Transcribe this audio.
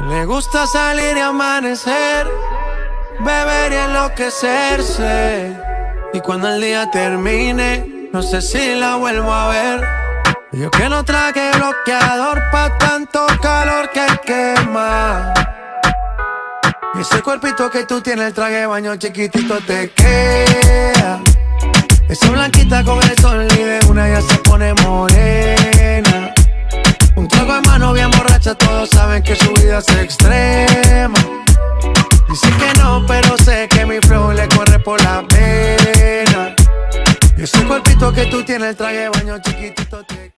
Le gusta salir y amanecer, beber y enloquecerse. Y cuando el día termine, no sé si la vuelvo a ver. Yo que no traje bloqueador pa' tanto calor que quema. Y ese cuerpito que tú tienes, el traje baño chiquitito te queda. Esa blanquita con el sol y de una ya se pone morena. Un trago de mano bien borracha, todos extrema. Dice que no, pero sé que mi flow le corre por la pena. Ese cuerpito que tú tienes, el traje de baño chiquitito te